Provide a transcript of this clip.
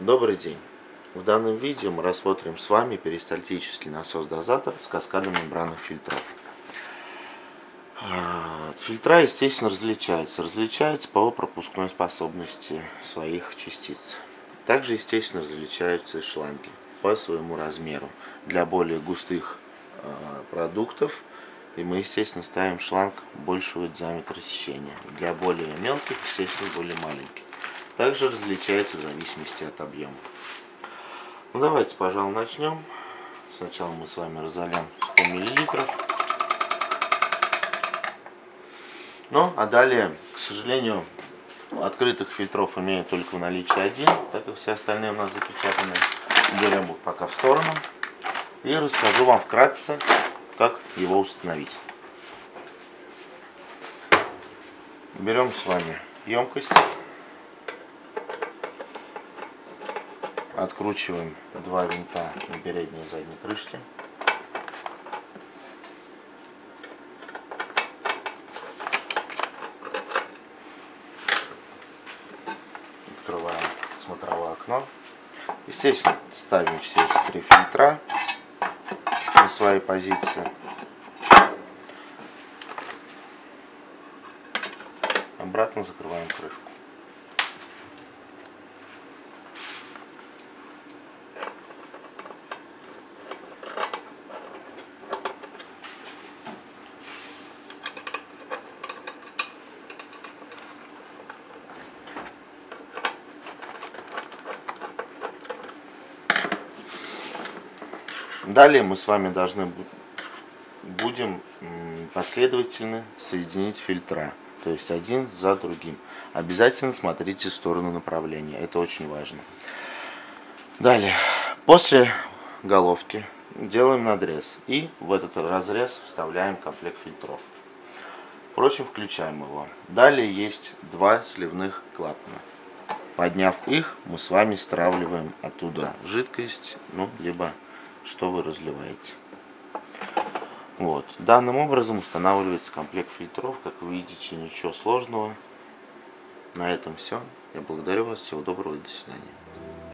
Добрый день! В данном видео мы рассмотрим с вами перистальтический насос-дозатор с каскадом мембранных фильтров. А, фильтра, естественно, различаются. Различаются по пропускной способности своих частиц. Также, естественно, различаются и шланги по своему размеру. Для более густых а, продуктов и мы, естественно, ставим шланг большего диаметра сечения. Для более мелких, естественно, более маленький также различается в зависимости от объема. Ну давайте, пожалуй, начнем. Сначала мы с вами разольем 100 мл. Ну, а далее, к сожалению, открытых фильтров имею только в наличии один, так как все остальные у нас запечатаны. Берем их пока в сторону. И расскажу вам вкратце, как его установить. Берем с вами емкость. Откручиваем два винта на передней и задней крышке. Открываем смотровое окно. Естественно, ставим все три фильтра на свои позиции. Обратно закрываем крышку. Далее мы с вами должны будем последовательно соединить фильтра, то есть один за другим. Обязательно смотрите в сторону направления, это очень важно. Далее, после головки делаем надрез и в этот разрез вставляем комплект фильтров. Впрочем, включаем его. Далее есть два сливных клапана. Подняв их, мы с вами стравливаем оттуда жидкость, ну, либо что вы разливаете. Вот. Данным образом устанавливается комплект фильтров. Как вы видите, ничего сложного. На этом все. Я благодарю вас. Всего доброго и до свидания.